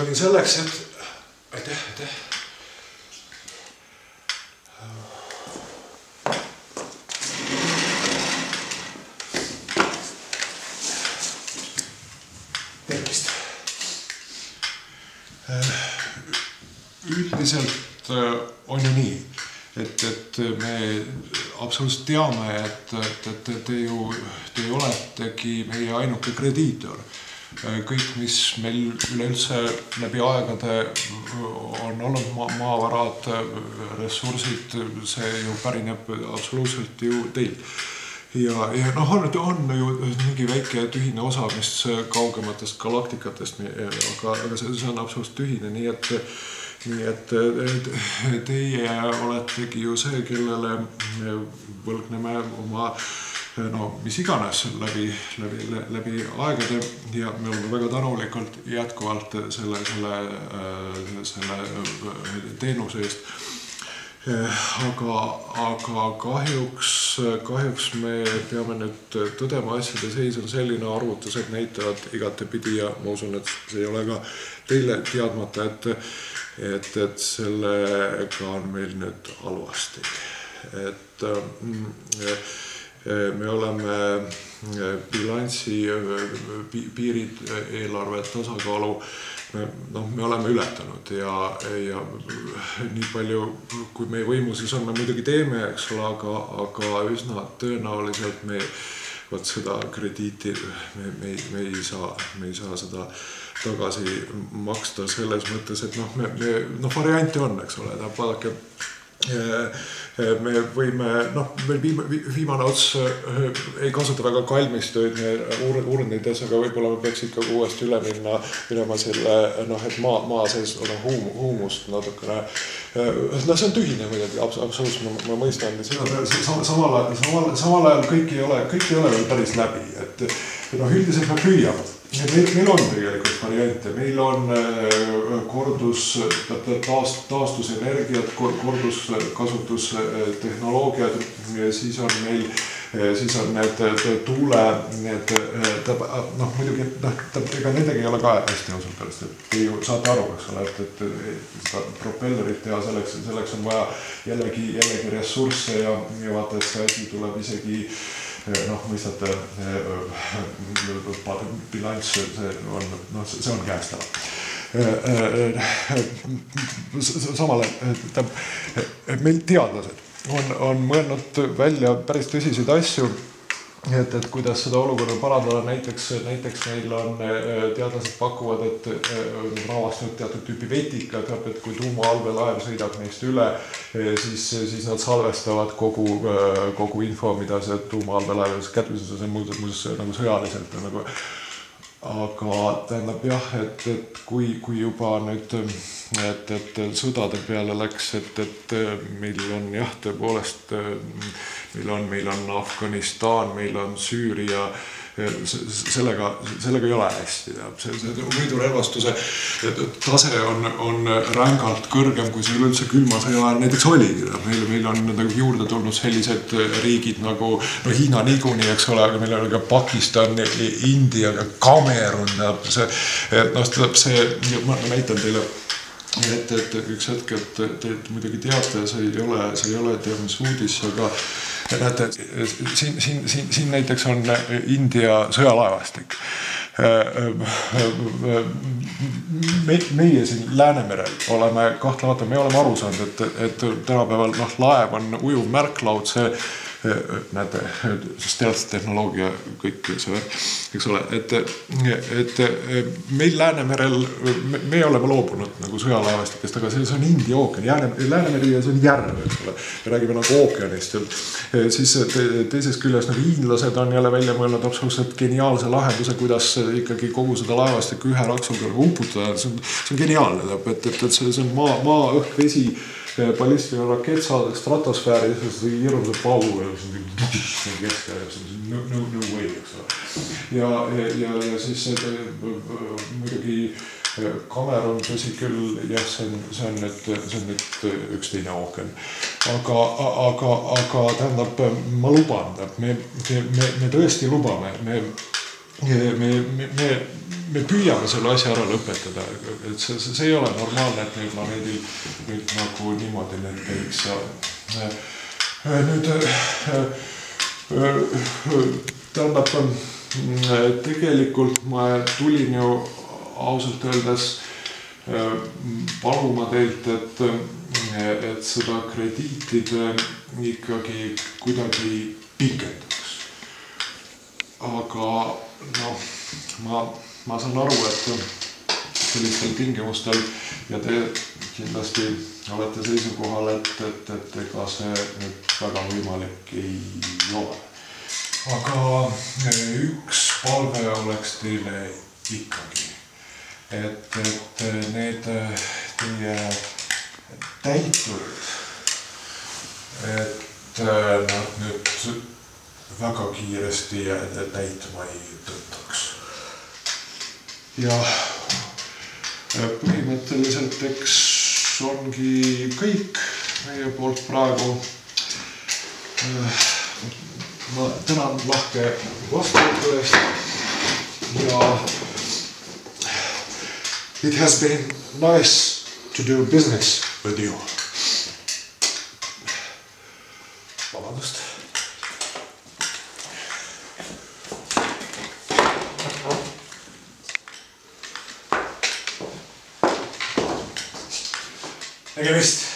tulin selleks, et aitäh, aitäh. tervist. üldiselt on ju nii, et, et me absoluutselt teame, et, et, et te ju, te oletegi meie ainuke krediitor kõik, mis meil üleüldse läbi aegade on olnud ma maavarad, ressursid, see ju pärineb absoluutselt ju teilt. ja, ja noh, on, on ju mingi väike tühine osa, mis kaugematest galaktikatest, aga, aga see, see on absoluutselt tühine, nii et nii et teie oletegi ju see, kellele me võlgneme oma no mis iganes läbi, läbi, läbi aegade ja me oleme väga tänulikud jätkuvalt selle, selle, selle teenuse eest. aga, aga kahjuks, kahjuks me peame nüüd tõdema, asjade seis on selline, arvutused näitavad igatepidi ja ma usun, et see ei ole ka teile teadmata, et, et, et sellega on meil nüüd halvasti. et mm, me oleme bilansi piirid, eelarve tasakaalu, noh, me oleme ületanud ja, ja nii palju, kui meie võimuses on, me muidugi teeme, eks ole, aga, aga üsna tõenäoliselt me vot seda krediiti me, me, me ei saa, me ei saa seda tagasi maksta selles mõttes, et noh, me, me noh, variante on, eks ole, tähendab vaadake me võime, noh, meil viim-, viimane ots ei kasuta väga kalmistööd, uurendades, aga võib-olla me peaks ikkagi uuesti üle minna, minema selle noh, et maa, maa sees on huum-, huumust natukene. noh, see on tühine muidugi, absoluutselt, ma, ma mõistan. samal ajal, samal, samal ajal kõik ei ole, kõik ei ole veel päris läbi, et noh, üldiselt me püüame meil, meil on tegelikult variante, meil on kordus, taast-, taastusenergiat, korduskasutustehnoloogiad, siis on meil, siis on need tuule, need noh, muidugi noh, ega nendega ei ole ka hästi ausalt öeldes, et te ju saate aru, eks ole, et, et seda propellerit teha selleks, selleks on vaja jällegi, jällegi ressursse ja, ja vaata, et see asi tuleb isegi noh, mõistate bilanss, see on, noh, see on käest ära. samal ajal, tähendab, meil teadlased on, on mõelnud välja päris tõsiseid asju et, et kuidas seda olukorda parandada, näiteks, näiteks meil on teadlased pakuvad, et on avastatud teatud tüüpi vetikad, et kui tuumaallveelaev sõidab neist üle, siis, siis nad salvestavad kogu, kogu info, mida see tuumaallveelaev kätluses on, muuseas nagu sõjaliselt nagu aga tähendab jah, et, et kui, kui juba nüüd, et, et sõdade peale läks, et, et meil on jah, tõepoolest meil on, meil on Afganistan, meil on Süüria sellega, sellega ei ole hästi, teab, see, see võidurelvastuse tase on, on rängalt kõrgem, kui see üleüldse külma sõja ajal näiteks oligi, teab, meil, meil on nagu juurde tulnud sellised riigid nagu no Hiina niikuinii, eks ole, aga meil on ka Pakistan, India, Kamerun, teab, see, noh, see, ma näitan teile et, et üks hetk, et te muidugi teate, see ei ole, see ei ole teab mis uudis, aga näete, siin, siin, siin, siin näiteks on India sõjalaevastik. me, meie siin Läänemerel oleme kahtlemata, me oleme aru saanud, et, et tänapäeval noh, laev on ujuv märklaud, see näete, stealth tehnoloogia, kõik see värk, eks ole, et, et meil Läänemerel, me oleme loobunud nagu sõjalaevastikest, aga see, see on India ookean, Lääne, Läänemeri ja see on järv, eks ole. me räägime nagu ookeanist, siis teisest küljest nagu hiinlased on jälle välja mõelnud absoluutselt geniaalse lahenduse, kuidas ikkagi kogu seda laevastikku ühe raksuga uputada, see on, see on geniaalne, et, et, et see, see on maa, maa, õhk, vesi ballistiline rakett saadakse stratosfääri, siis see hirmsa paugu ja siis keskel ja siis no, no, no way, eks ole. ja, ja, ja, ja siis muidugi Cameron, tõsi küll, jah, see on, see on nüüd, see on nüüd üks teine ookean. aga, aga, aga tähendab, ma luban, me, me, me tõesti lubame, me me, me, me, me püüame selle asja ära lõpetada, et see, see, see ei ole normaalne, et meil planeedil nüüd nagu niimoodi need käiks ja äh, nüüd tähendab, tegelikult ma tulin ju ausalt öeldes paluma teilt, et, et seda krediitide ikkagi kuidagi pikendaks. Aga noh, ma, ma saan aru, et sellistel tingimustel ja te kindlasti olete seisukohal, et, et, et ega see nüüd väga võimalik ei ole. aga üks palve oleks teile ikkagi et, et need teie täiturid, et nad nüüd väga kiiresti täitma ei tõttaks. ja põhimõtteliselt eks ongi kõik meie poolt praegu. ma tänan lahke vastuvõtu eest ja It has been nice to do business with you. Nägemist.